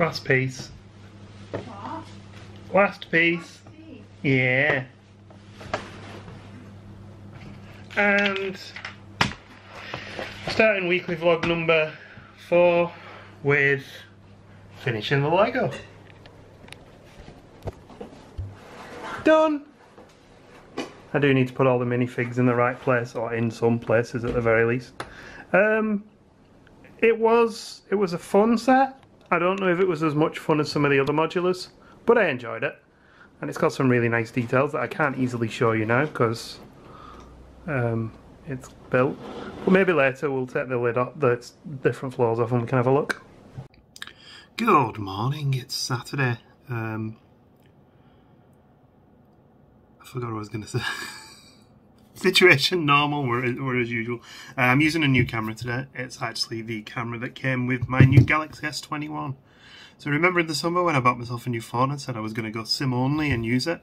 Last piece. What? Last piece. Tea. Yeah. And starting weekly vlog number four with finishing the Lego. Done! I do need to put all the minifigs in the right place, or in some places at the very least. Um, it was it was a fun set. I don't know if it was as much fun as some of the other modulars, but I enjoyed it. And it's got some really nice details that I can't easily show you now because um, it's built. But maybe later we'll take the lid off, the different floors off and we can have a look. Good morning, it's Saturday. Um, I forgot what I was going to say. Situation normal, we're, we're as usual. Uh, I'm using a new camera today. It's actually the camera that came with my new Galaxy S21. So remember in the summer when I bought myself a new phone and said I was going to go SIM only and use it?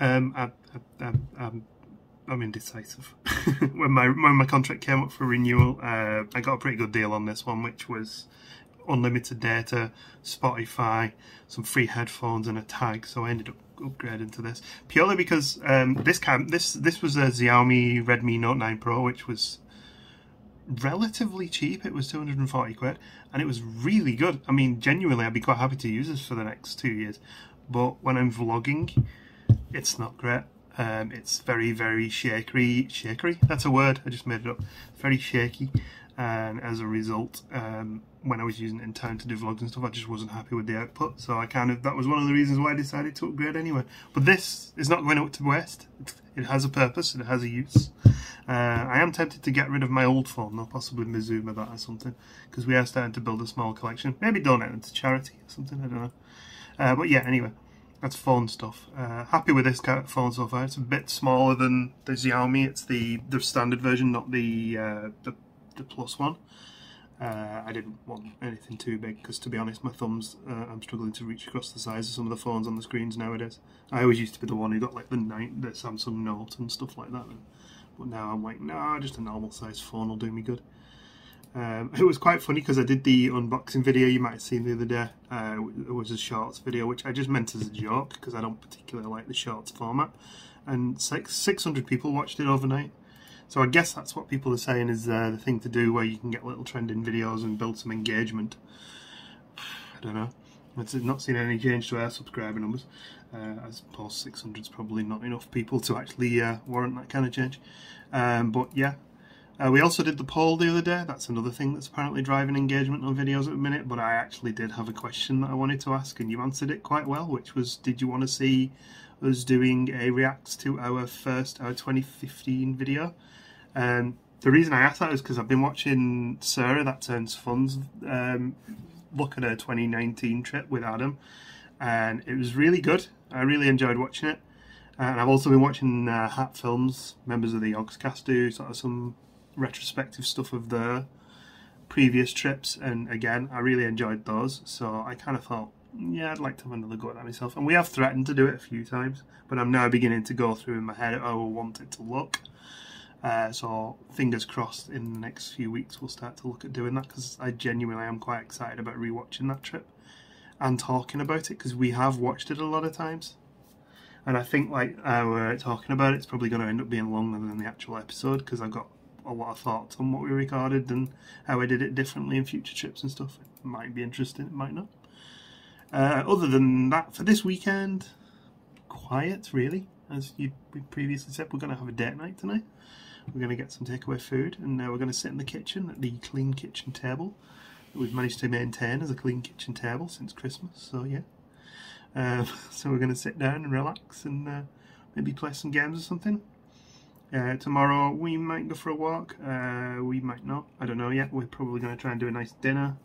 Um, I, I, I, I'm, I'm indecisive. when my when my contract came up for renewal, uh, I got a pretty good deal on this one, which was unlimited data, Spotify, some free headphones, and a tag. So I ended up upgrading into this purely because um, this cam this this was a Xiaomi Redmi Note 9 Pro, which was relatively cheap. It was 240 quid, and it was really good. I mean, genuinely, I'd be quite happy to use this for the next two years. But when I'm vlogging, it's not great. Um, it's very, very shakery. Shakery? That's a word. I just made it up. Very shaky. And as a result, um, when I was using it in town to do vlogs and stuff, I just wasn't happy with the output. So I kind of, that was one of the reasons why I decided to upgrade anyway. But this is not going out to West. It has a purpose, it has a use. Uh, I am tempted to get rid of my old phone, though, possibly Mizuma that or something, because we are starting to build a small collection. Maybe donate it to charity or something, I don't know. Uh, but yeah, anyway, that's phone stuff. Uh, happy with this phone so far. It's a bit smaller than the Xiaomi. It's the the standard version, not the uh, the, the plus one. Uh, I didn't want anything too big because, to be honest, my thumbs, uh, I'm struggling to reach across the size of some of the phones on the screens nowadays. I always used to be the one who got like the, night, the Samsung Note and stuff like that. But now I'm like, no, just a normal size phone will do me good. Um, it was quite funny because I did the unboxing video you might have seen the other day. Uh, it was a shorts video, which I just meant as a joke because I don't particularly like the shorts format. And six, 600 people watched it overnight. So I guess that's what people are saying is uh, the thing to do where you can get little trending videos and build some engagement. I don't know. It's not seen any change to our subscriber numbers. Uh, I suppose 600 is probably not enough people to actually uh, warrant that kind of change. Um, but yeah, uh, we also did the poll the other day. That's another thing that's apparently driving engagement on videos at the minute. But I actually did have a question that I wanted to ask, and you answered it quite well, which was, did you want to see us doing a react to our first, our 2015 video? And um, the reason I asked that is because I've been watching Sarah, That Sounds Fun, um, look at her 2019 trip with Adam, and it was really good. I really enjoyed watching it. And I've also been watching uh, Hat Films, members of the Yogscast do sort of some retrospective stuff of their previous trips, and again, I really enjoyed those. So I kind of thought, yeah, I'd like to have another go at that myself. And we have threatened to do it a few times, but I'm now beginning to go through in my head how I want it to look. Uh, so fingers crossed in the next few weeks we'll start to look at doing that because I genuinely am quite excited about rewatching that trip and talking about it because we have watched it a lot of times. And I think like our talking about it, it's probably going to end up being longer than the actual episode because I've got a lot of thoughts on what we recorded and how I did it differently in future trips and stuff. It might be interesting, it might not. Uh, other than that, for this weekend, quiet really. As you previously said, we're going to have a date night tonight. We're going to get some takeaway food and now we're going to sit in the kitchen at the clean kitchen table that we've managed to maintain as a clean kitchen table since Christmas. So yeah, um, so we're going to sit down and relax and uh, maybe play some games or something. Uh, tomorrow we might go for a walk, uh, we might not, I don't know yet. We're probably going to try and do a nice dinner,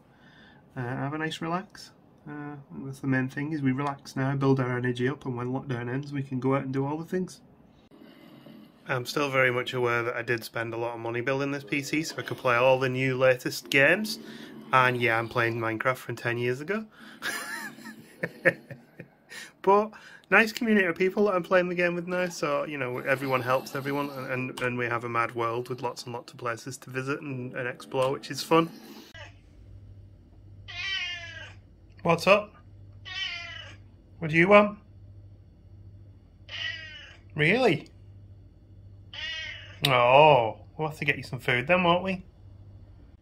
uh, have a nice relax. Uh, that's the main thing is we relax now, build our energy up and when lockdown ends we can go out and do all the things. I'm still very much aware that I did spend a lot of money building this PC so I could play all the new latest games. And yeah, I'm playing Minecraft from 10 years ago. but nice community of people that I'm playing the game with now, so you know everyone helps everyone, and and we have a mad world with lots and lots of places to visit and, and explore, which is fun. What's up? What do you want? Really? Oh, we'll have to get you some food then, won't we?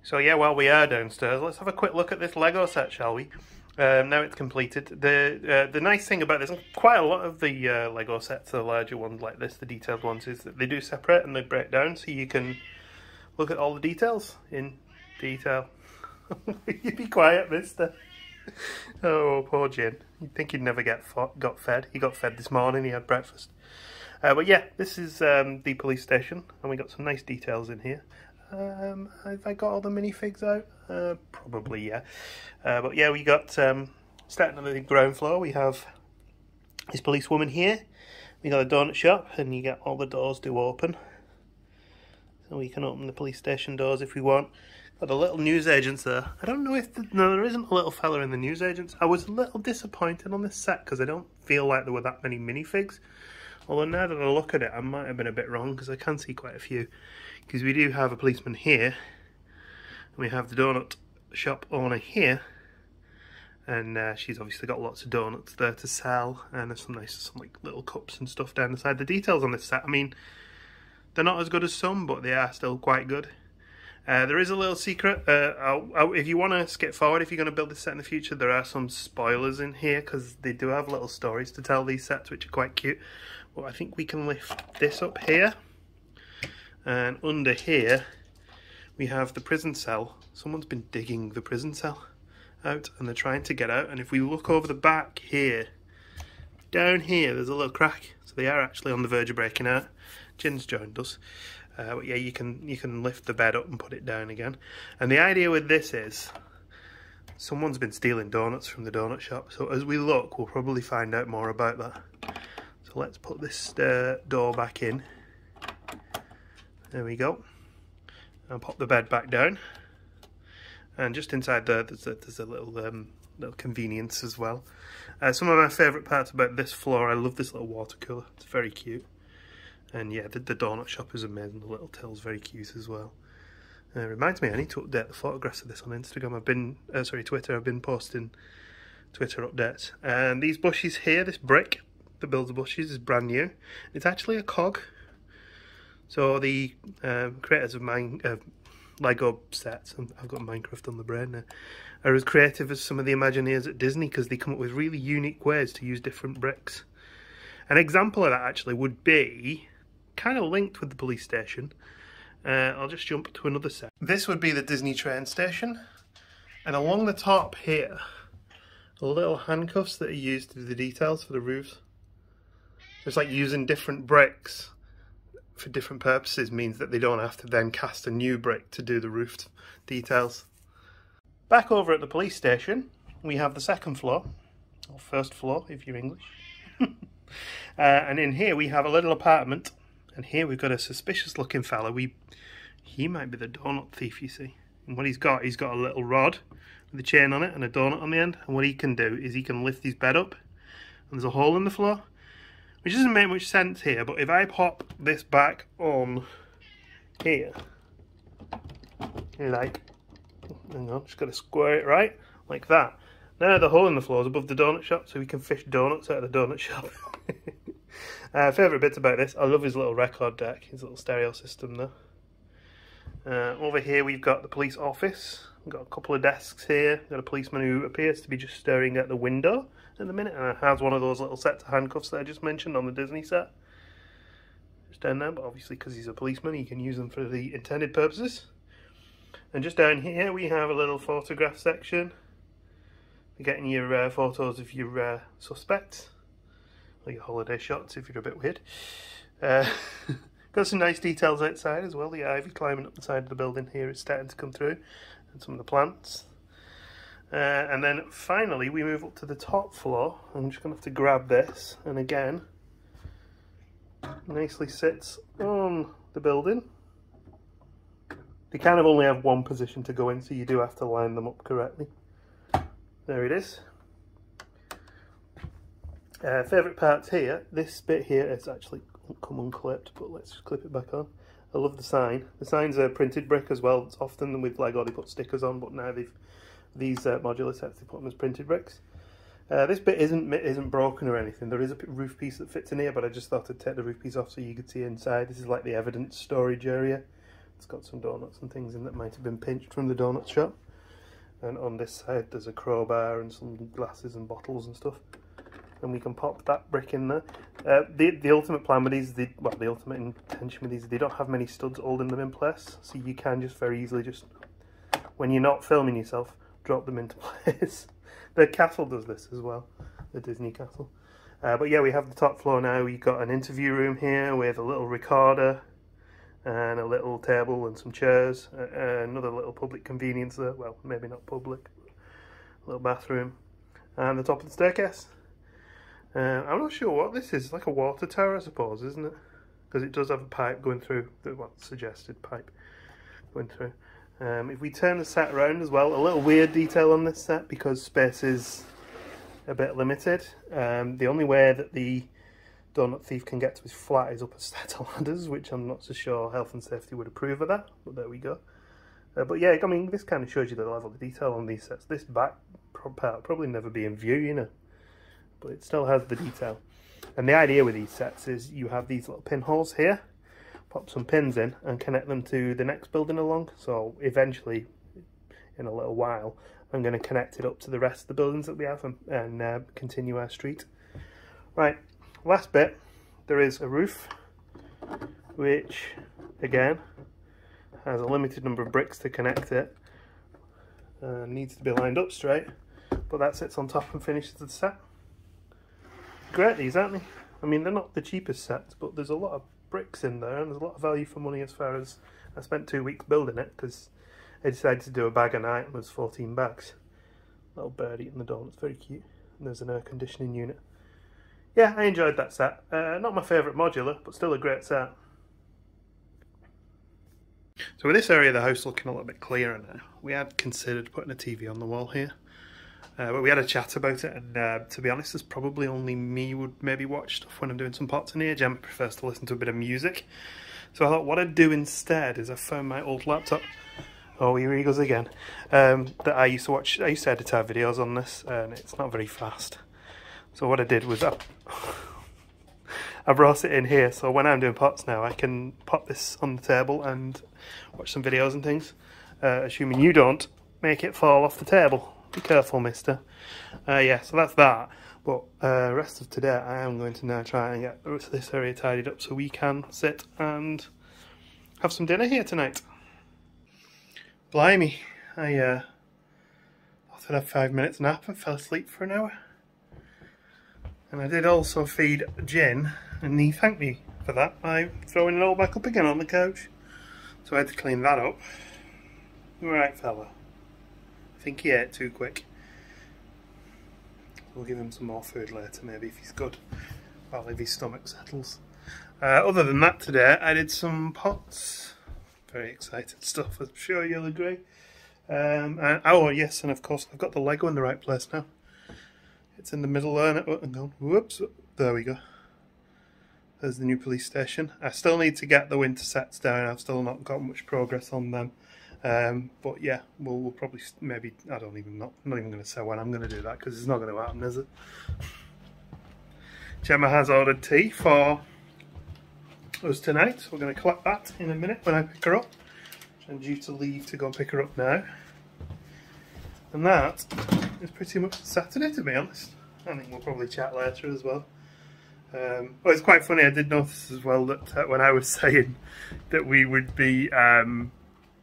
So yeah, while we are downstairs, let's have a quick look at this Lego set, shall we? Um, now it's completed. The uh, the nice thing about this, quite a lot of the uh, Lego sets, the larger ones like this, the detailed ones, is that they do separate and they break down, so you can look at all the details in detail. you be quiet, mister. Oh, poor Jin. You'd think he'd never get got fed. He got fed this morning, he had breakfast. Uh, but yeah, this is um, the police station, and we got some nice details in here. Um, have I got all the minifigs out? Uh, probably, yeah. Uh, but yeah, we got, um, starting on the ground floor, we have this policewoman here. We got a donut shop, and you get all the doors do open. So we can open the police station doors if we want. Got a little newsagents there. I don't know if... The, no, there isn't a little fella in the newsagents. I was a little disappointed on this set, because I don't feel like there were that many minifigs. Although now that I look at it, I might have been a bit wrong, because I can see quite a few because we do have a policeman here and we have the donut shop owner here and uh, she's obviously got lots of donuts there to sell and there's some nice some like little cups and stuff down the side the details on this set I mean they're not as good as some but they are still quite good uh, there is a little secret uh, I'll, I'll, if you want to skip forward if you're going to build this set in the future there are some spoilers in here because they do have little stories to tell these sets which are quite cute. But I think we can lift this up here. And under here we have the prison cell. Someone's been digging the prison cell out and they're trying to get out and if we look over the back here down here there's a little crack. So they are actually on the verge of breaking out. Jin's joined us uh, but yeah you can you can lift the bed up and put it down again and the idea with this is someone's been stealing donuts from the donut shop so as we look we'll probably find out more about that so let's put this uh, door back in there we go. I'll pop the bed back down. And just inside there, there's a, there's a little um, little convenience as well. Uh, some of my favourite parts about this floor, I love this little water cooler. It's very cute. And yeah, the, the donut shop is amazing. The little till's very cute as well. Uh, reminds me, I need to update the photographs of this on Instagram. I've been, uh, sorry, Twitter. I've been posting Twitter updates. And these bushes here, this brick that builds the bushes is brand new. It's actually a cog so the um, creators of mine, uh, Lego sets, I've got Minecraft on the brain now, are as creative as some of the Imagineers at Disney because they come up with really unique ways to use different bricks. An example of that actually would be kind of linked with the police station. Uh, I'll just jump to another set. This would be the Disney train station, and along the top here, little handcuffs that are used to do the details for the roofs. It's like using different bricks for different purposes means that they don't have to then cast a new brick to do the roof details. Back over at the police station, we have the second floor, or first floor if you're English. uh, and in here we have a little apartment, and here we've got a suspicious looking fella. We, He might be the donut thief, you see. And what he's got, he's got a little rod with a chain on it and a donut on the end. And what he can do is he can lift his bed up, and there's a hole in the floor, which doesn't make much sense here, but if I pop this back on here, like, hang on, just got to square it right, like that. Now the hole in the floor is above the donut shop, so we can fish donuts out of the donut shop. uh, favourite bits about this, I love his little record deck, his little stereo system there. Uh, over here we've got the police office. We've got a couple of desks here. We've got a policeman who appears to be just staring at the window at the minute and has one of those little sets of handcuffs that I just mentioned on the Disney set. Just down there, but obviously because he's a policeman he can use them for the intended purposes. And just down here we have a little photograph section. Getting your uh, photos of your uh, suspects, your holiday shots if you're a bit weird. Uh, got some nice details outside as well. The ivy climbing up the side of the building here is starting to come through, and some of the plants. Uh, and then finally we move up to the top floor. I'm just going to have to grab this and again nicely sits on the building. They kind of only have one position to go in so you do have to line them up correctly. There it is. Uh, favourite parts here, this bit here is actually come unclipped but let's just clip it back on. I love the sign. The sign's a printed brick as well. It's often with Lego they put stickers on but now they've these uh, modular sets. They put them as printed bricks. Uh, this bit isn't isn't broken or anything. There is a roof piece that fits in here, but I just thought I'd take the roof piece off so you could see inside. This is like the evidence storage area. It's got some donuts and things in that might have been pinched from the donut shop. And on this side there's a crowbar and some glasses and bottles and stuff. And we can pop that brick in there. Uh, the the ultimate plan with these, the, well the ultimate intention with these, they don't have many studs holding them in place. So you can just very easily just, when you're not filming yourself, drop them into place. the castle does this as well, the Disney castle. Uh, but yeah, we have the top floor now. We've got an interview room here with a little recorder and a little table and some chairs. Uh, another little public convenience there. Well, maybe not public. Little bathroom. And the top of the staircase. Uh, I'm not sure what this is. like a water tower, I suppose, isn't it? Because it does have a pipe going through. The well, suggested pipe going through. Um, if we turn the set around as well, a little weird detail on this set because space is a bit limited. Um, the only way that the Donut Thief can get to his flat is up a set of ladders, which I'm not so sure health and safety would approve of that, but there we go. Uh, but yeah, I mean, this kind of shows you the level of detail on these sets. This back part probably never be in view, you know, but it still has the detail. And the idea with these sets is you have these little pinholes here, pop some pins in and connect them to the next building along. So eventually, in a little while, I'm going to connect it up to the rest of the buildings that we have and, and uh, continue our street. Right, last bit, there is a roof, which again has a limited number of bricks to connect it. Uh, needs to be lined up straight, but that sits on top and finishes the set. Great these, aren't they? I mean, they're not the cheapest sets, but there's a lot of bricks in there and there's a lot of value for money as far as I spent two weeks building it because I decided to do a bag a night and was 14 bags. Little bird eating the donuts, very cute. And there's an air conditioning unit. Yeah, I enjoyed that set. Uh, not my favourite modular, but still a great set. So with this area of the house looking a little bit clearer now, we had considered putting a TV on the wall here. Uh, but we had a chat about it, and uh, to be honest, there's probably only me would maybe watch stuff when I'm doing some pots in here. Gem prefers to listen to a bit of music. So I thought what I'd do instead is I found my old laptop. Oh, here he goes again. Um, that I used to watch. I used to edit our videos on this, and it's not very fast. So what I did was I, I brought it in here. So when I'm doing pots now, I can pop this on the table and watch some videos and things. Uh, assuming you don't make it fall off the table. Be careful, mister. Uh, yeah, so that's that. But uh, rest of today, I am going to now try and get this area tidied up so we can sit and have some dinner here tonight. Blimey, I uh, thought I'd have five minutes nap and fell asleep for an hour. And I did also feed Jen, and he thanked me for that by throwing it all back up again on the couch. So I had to clean that up. All right, fella. I think he ate too quick. We'll give him some more food later, maybe, if he's good. Well, if his stomach settles. Uh, other than that today, I did some pots. Very excited stuff, I'm sure you'll agree. Um, and, oh, yes, and of course, I've got the Lego in the right place now. It's in the middle there. Oh, on. Whoops. There we go. There's the new police station. I still need to get the winter sets down. I've still not got much progress on them. Um, but yeah, we'll, we'll, probably maybe I don't even. I'm not even going to say when I'm going to do that because it's not going to happen, is it? Gemma has ordered tea for us tonight. So we're going to collect that in a minute when I pick her up. I'm due to leave to go and pick her up now. And that is pretty much Saturday, to be honest. I think we'll probably chat later as well. Um, but it's quite funny, I did notice as well that uh, when I was saying that we would be um,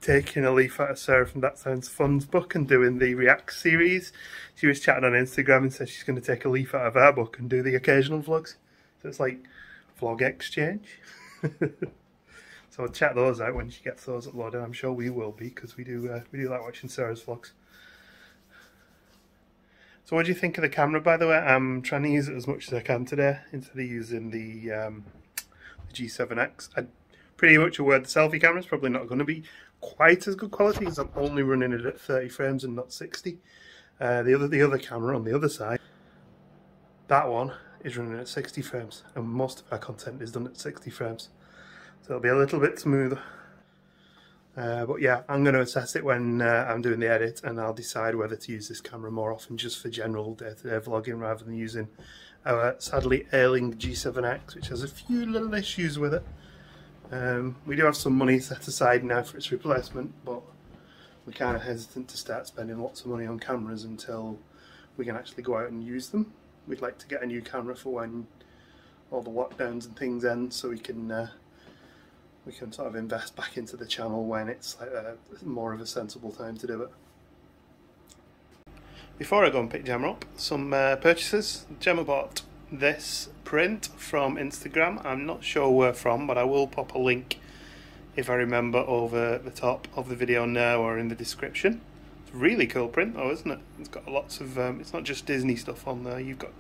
taking a leaf out of Sarah from That Sounds Fun's book and doing the React series. She was chatting on Instagram and said she's going to take a leaf out of our book and do the occasional vlogs. So it's like vlog exchange. so I'll chat those out when she gets those uploaded. I'm sure we will be because we do uh, we do like watching Sarah's vlogs. So what do you think of the camera by the way? I'm trying to use it as much as I can today instead of using the, um, the G7X. I pretty much aware the selfie camera is probably not going to be quite as good quality because I'm only running it at 30 frames and not 60. Uh, the other the other camera on the other side, that one is running at 60 frames and most of our content is done at 60 frames. So it'll be a little bit smoother. Uh, but yeah, I'm going to assess it when uh, I'm doing the edit and I'll decide whether to use this camera more often just for general day-to-day vlogging rather than using our sadly ailing G7X which has a few little issues with it. Um, we do have some money set aside now for its replacement but we're kind of hesitant to start spending lots of money on cameras until we can actually go out and use them. We'd like to get a new camera for when all the lockdowns and things end so we can uh, we can sort of invest back into the channel when it's like a, more of a sensible time to do it. Before I go and pick Gemma up, some uh, purchases. Gemma bought this print from Instagram. I'm not sure where from, but I will pop a link if I remember over the top of the video now or in the description. It's a really cool print though, isn't it? It's got lots of, um, it's not just Disney stuff on there. You've got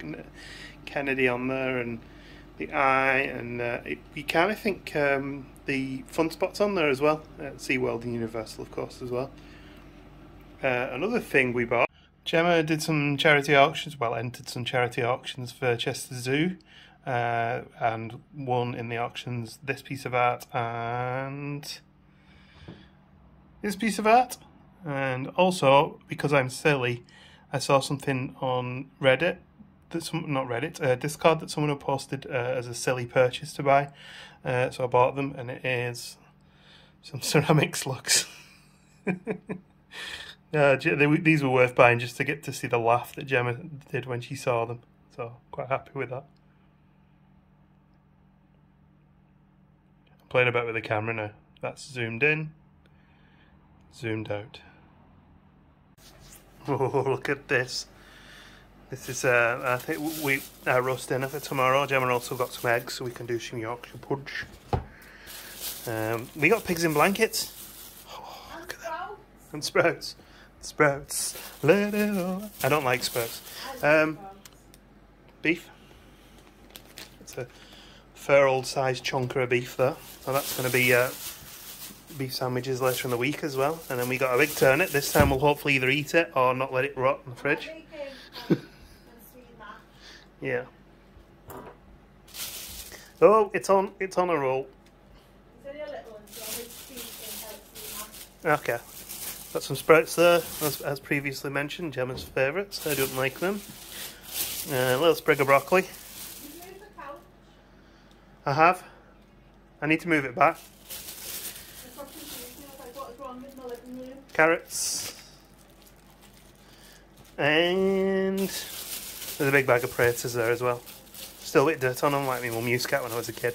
Kennedy on there and the eye and uh, it, you kind of think um, the fun spots on there as well. Uh, SeaWorld and Universal, of course, as well. Uh, another thing we bought. Gemma did some charity auctions, well, entered some charity auctions for Chester Zoo, uh, and won in the auctions this piece of art and this piece of art. And also, because I'm silly, I saw something on Reddit that some not Reddit, uh, Discord that someone had posted uh, as a silly purchase to buy. Uh, so I bought them, and it is some ceramic slugs. uh, they, these were worth buying just to get to see the laugh that Gemma did when she saw them. So quite happy with that. I'm playing about with the camera now. That's zoomed in, zoomed out. Oh, look at this. This is, uh, I think we uh, roast dinner for tomorrow. Gemma also got some eggs so we can do some Yorkshire punch. Um, we got pigs in blankets. Oh, at that. And sprouts. Sprouts. Let it all. I don't like sprouts. Um, beef. It's a fair old sized chunker of beef there. So that's going to be uh, beef sandwiches later in the week as well. And then we got a big turnip. This time we'll hopefully either eat it or not let it rot in the fridge. Yeah. Oh, it's on. It's on a roll. Okay. Got some sprouts there, as, as previously mentioned, Gemma's favourites. I don't like them. Uh, a little sprig of broccoli. I have. I need to move it back. Carrots. And there's a big bag of Praetors there as well. Still a bit dirt on them, like my mum used to get when I was a kid.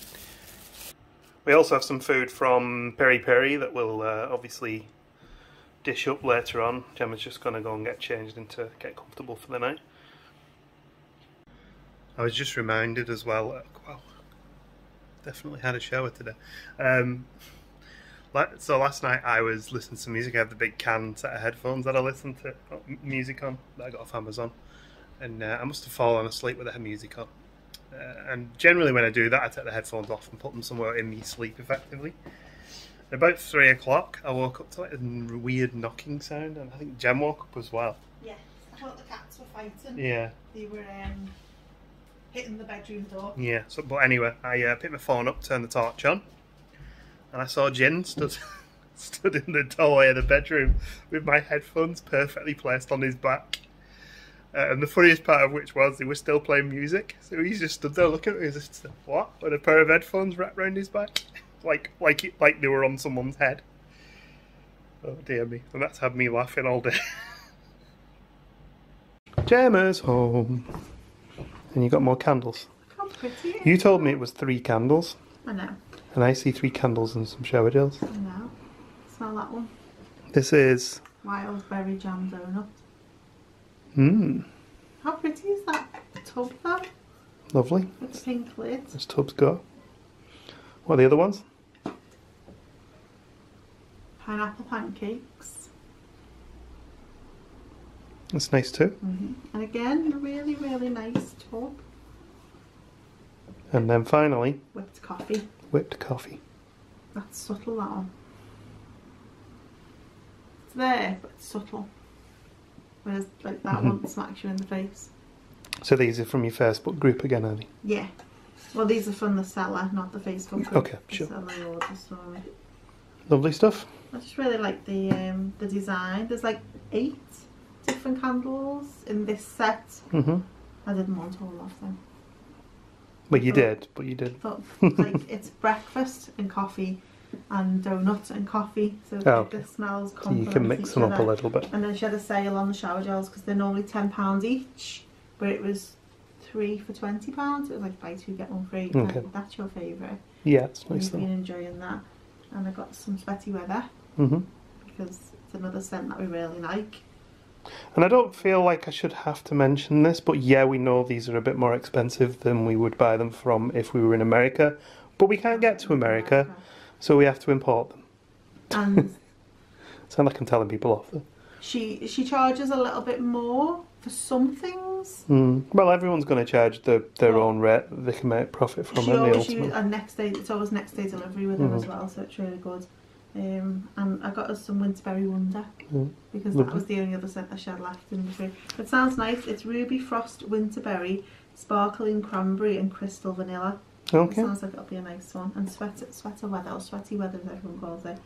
We also have some food from Peri Peri that we'll uh, obviously dish up later on. Gemma's just going to go and get changed and to get comfortable for the night. I was just reminded as well, uh, well, definitely had a shower today. Um, so last night I was listening to music. I have the big can set of headphones that I listen to uh, music on that I got off Amazon and uh, I must have fallen asleep with the music on. Uh, and generally, when I do that, I take the headphones off and put them somewhere in me sleep effectively. About three o'clock, I woke up to like a weird knocking sound, and I think Gem woke up as well. Yeah, I thought the cats were fighting. Yeah. They were um, hitting the bedroom door. Yeah, so, but anyway, I uh, picked my phone up, turned the torch on, and I saw Jin stood, stood in the doorway of the bedroom with my headphones perfectly placed on his back. Uh, and the funniest part of which was he was still playing music, so he just stood there looking at me. Just what? With a pair of headphones wrapped around his back, like like it, like they were on someone's head. Oh dear me! And that's had me laughing all day. Gemma's home, and you got more candles. How pretty! You told me it was three candles. I know. And I see three candles and some shower gels. I know. Smell that one. This is wild berry jam donut. Mmm. How pretty is that tub though? Lovely. It's pink lid. This tub's got. What are the other ones? Pineapple pancakes. That's nice too. Mm -hmm. And again, a really, really nice tub. And then finally, whipped coffee. Whipped coffee. That's subtle, that one. It's there, but it's subtle. Whereas like that mm -hmm. one smacks you in the face. So these are from your Facebook group again, are they? Yeah. Well, these are from the seller, not the Facebook group. Okay, sure. The seller orders for me. Lovely stuff. I just really like the um, the design. There's like eight different candles in this set. hmm I didn't want all of them. Well, you Oh. did, but you did. But like it's breakfast and coffee and donut and coffee. So Oh, the smells So you can mix them up a little bit. And then she had a sale on the shower gels because they're normally ten pounds each, but it was three for twenty pounds. It was like buy two get one free. Okay. That's your favourite. Yeah, it's nice You've been enjoying that. And I got some sweaty weather hmm because it's another scent that we really like. And I don't feel like I should have to mention this, but yeah, we know these are a bit more expensive than we would buy them from if we were in America. But we can't get to America, so we have to import them. And Sound like I'm telling people off though. she she charges a little bit more for some Mm. Well, everyone's going to charge the, their Well- own rate they can make profit from she the always ultimate. uses a next day. It's always next day delivery with her Mhm. as well, so it's really good. Um, and I got us some Winterberry Wonder Mm. because Lovely. that was the only other scent she had left in the fridge. It sounds nice. It's Ruby Frost Winterberry, Sparkling Cranberry, and Crystal Vanilla. It Okay. sounds like it'll be a nice one. And sweater, sweater weather, or sweaty weather as everyone calls it.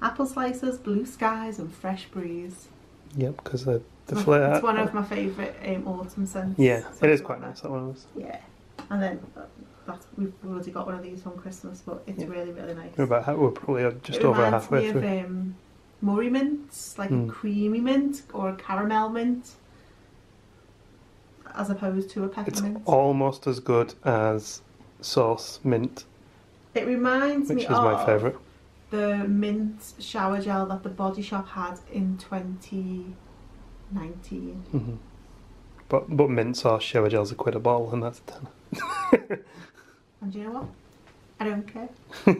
Apple slices, blue skies, and fresh breeze. Yep, because the the It's flavour. It's one of my favourite um, autumn scents. Yeah, it is quite like nice. That one was. Yeah, and then uh, that's we've already got one of these from Christmas, but it's Yeah. really really nice. We're about we're probably just it over halfway through. of um, Murray mints, like Mm. a creamy mint or a caramel mint, as opposed to a peppermint. It's almost as good as sauce mint, It reminds which me is my favourite. the mint shower gel that the Body Shop had in 2019. hmm But but mint sauce shower gel's a quid a bottle, and that's a ten. And do you know what? I don't care.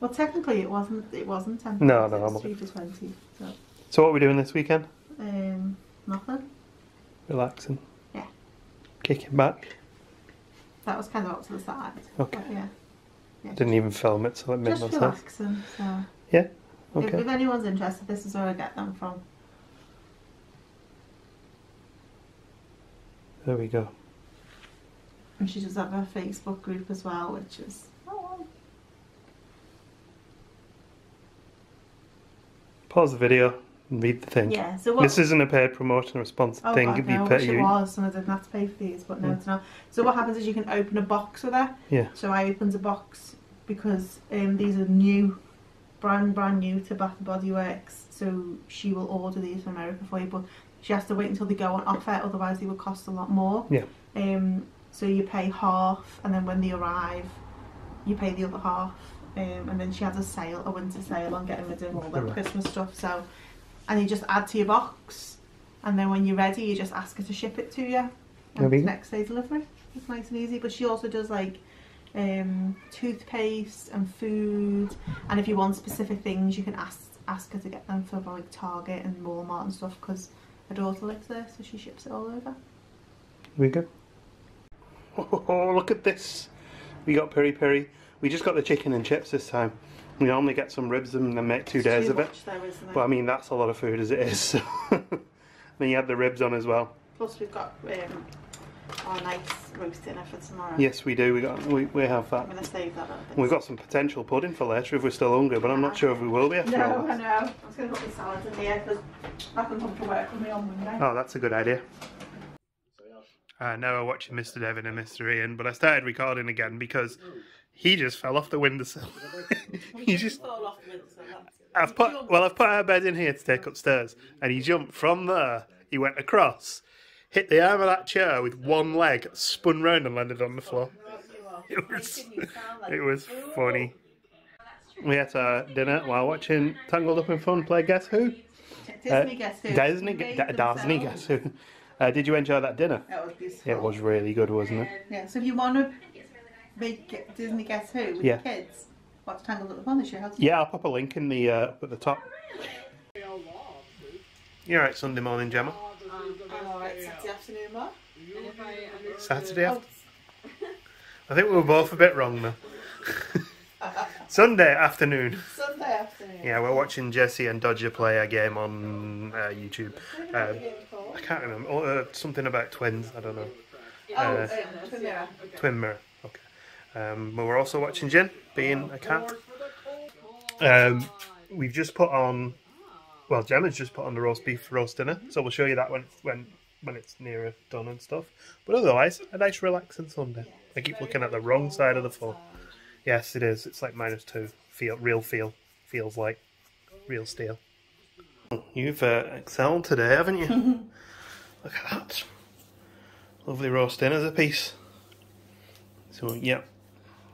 well, technically, it wasn't. It wasn't ten. No, no, I'm- three for twenty. So, So what are we doing this weekend? um, nothing. Relaxing. Yeah. Kicking back. That was kind of up to the side. Okay. But yeah. yeah. Didn't even film it, so it made Just no sense. relaxing. So. If, Okay. if anyone's interested, this is where I get them from. There we go. And she does have a Facebook group as well, which is. Oh, Pause the video and read the thing. yeah. So what? This isn't a paid promotion response Oh, thing. God, no, I wish it was, and I didn't have to pay for these, but no, Mm. it's not. So what happens is you can open a box with her. Yeah. So I opened a box because um, these are new, brand brand new to Bath and Body Works. So she will order these from America for you, but she has to wait until they go on offer, otherwise they would cost a lot more. Yeah. Um. So you pay half, and then when they arrive, you pay the other half. Um, and then she has a sale, a winter sale on getting rid of all the Right. Christmas stuff. So, and you just add to your box, and then when you're ready, you just ask her to ship it to you. And it's next day delivery. It's nice and easy. But she also does like um, toothpaste and food. And if you want specific things, you can ask ask her to get them for like Target and Walmart and stuff because her daughter lives there, so she ships it all over. we go. Oh, look at this. We got peri peri. We just got the chicken and chips this time. We normally get some ribs and then make two It's days of it. Though? But I mean, that's a lot of food as it is. So. then you had the ribs on as well. Plus, we've got um, our nice roast dinner for tomorrow. Yes, we do. We got we, we have I'm that. gonna save that up. We've got some potential pudding for later if we're still hungry, but I'm not sure if we will be after all No, I this. know. I was gonna put the salad in here because I can come to work with me on Monday. Oh, that's a good idea. Uh, now we're watching Mr. Devon and Mr. Ian, but I started recording again because he just fell off the windowsill. he just I've put well, I've put our bed in here to take upstairs, and he jumped from there. He went across, hit the arm of that chair with one leg, spun round and landed on the floor. It was it was funny. We had our dinner while watching Tangled Up in Fun play Guess Who. Disney guess who? Disney, They D- made Disney. Guess Who. Uh, did you enjoy that dinner? That was beautiful. It was really good, wasn't it? Yeah, so if you want to make Disney Guess Who with Yeah. your kids, watch Tangled Up in Fun this year. How's Yeah, I'll pop a link in the uh, up at the top. You're right, Sunday morning, Gemma. I'm Saturday afternoon, Mark. Saturday after. I think we were both a bit wrong though. Sunday afternoon. Sunday afternoon. Yeah, we're watching Jesse and Dodger play a game on uh, YouTube. Um, I can't remember. Oh, uh, something about twins. I don't know. Oh, uh, um, Twin Mirror. Twin mirror. Okay. Um, but we're also watching Jin being a cat. Um, we've just put on. Well, Gemma's just put on the roast beef roast dinner, so we'll show you that when when when it's nearer done and stuff. But otherwise, a nice relaxing Sunday. I keep looking at the wrong side of the phone. Yes, it is. It's like minus two. Feel real feel feels like real steel. You've uh, excelled today, haven't you? Look at that. Lovely roast dinner as a piece. So yeah,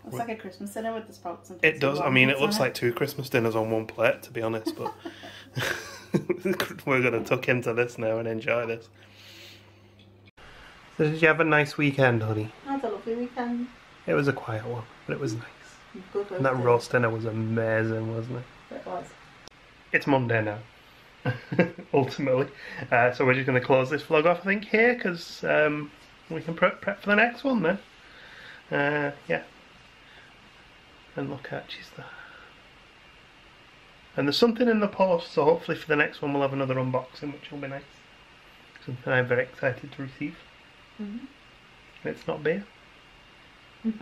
Looks like a Christmas dinner with the sprouts and it does. I mean, it looks on like two Christmas dinners on one plate, to be honest. But we're gonna tuck into this now and enjoy this. So did you have a nice weekend, honey? I had a lovely weekend. It was a quiet one, but it was nice. Good And that roast dinner was amazing, wasn't it? It was. It's Monday now, ultimately. Uh, so we're just going to close this vlog off, I think, here, because um, we can prep, prep for the next one then. Uh, yeah. And look at, she's there. And there's something in the post, so hopefully for the next one we'll have another unboxing, which will be nice. Something I'm very excited to receive. Mhm. It's not beer.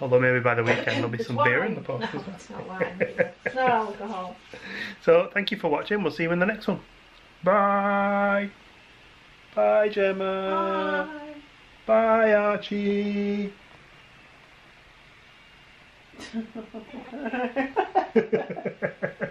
Although maybe by the weekend there'll be some beer in the wine. post No, as well. it's not wine. It's not alcohol. So thank you for watching. We'll see you in the next one. Bye. Bye, Gemma. Bye. Bye, Archie.